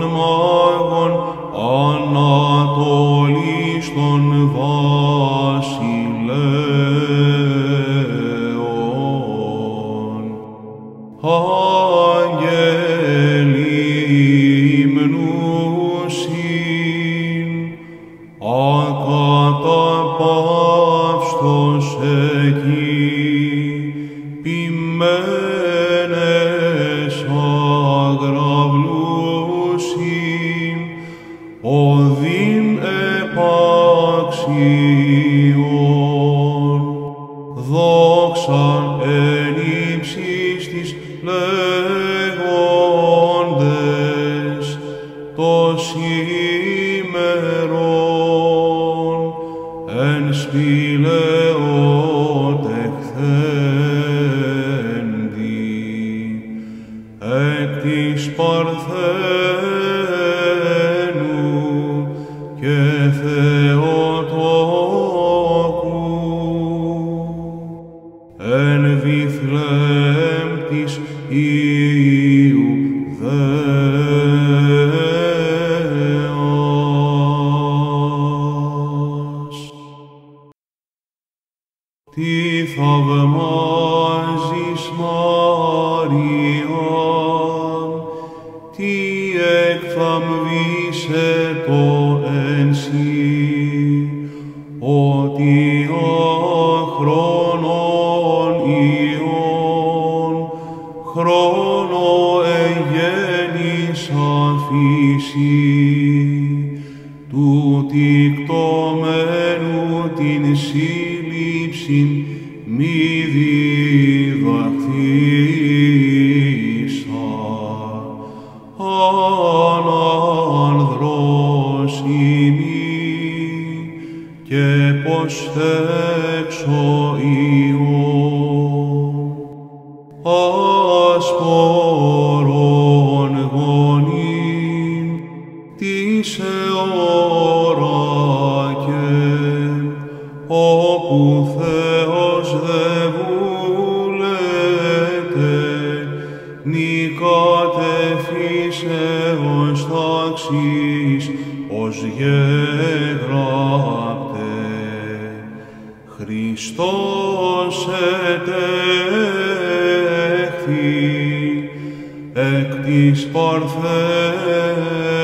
των μάγων ανατολής των βασιλέων. Άγγελοι υμνούσιν, οδύν επαξίων. Δόξαν εν ύψης της λέγοντες το σήμερον εν σπηλαιότεχθεν εκφαμβήσε το εν όλο του τικτωμένου την σύλληψη μη διδαχθήσα, και πως έξω. γράπτε, Χριστός ετέχθη εκ της παρθένης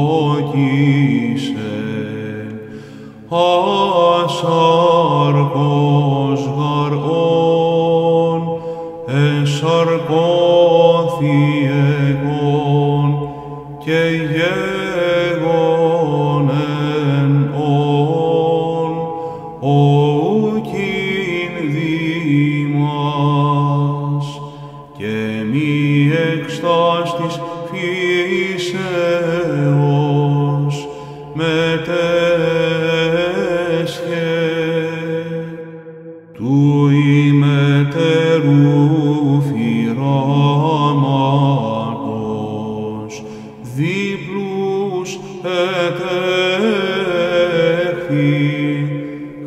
절고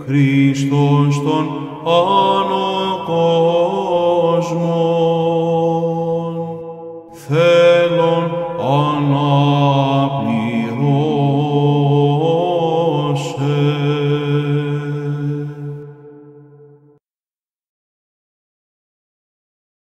Χριστός των άνω κόσμων, θέλων αναπληρώσε.